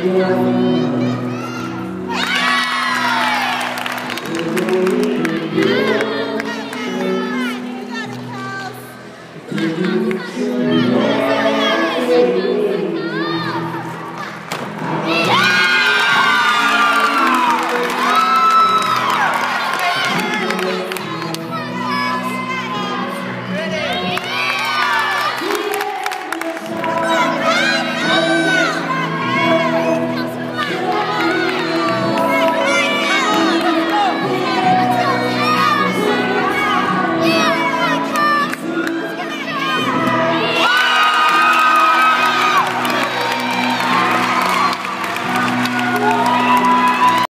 Amen.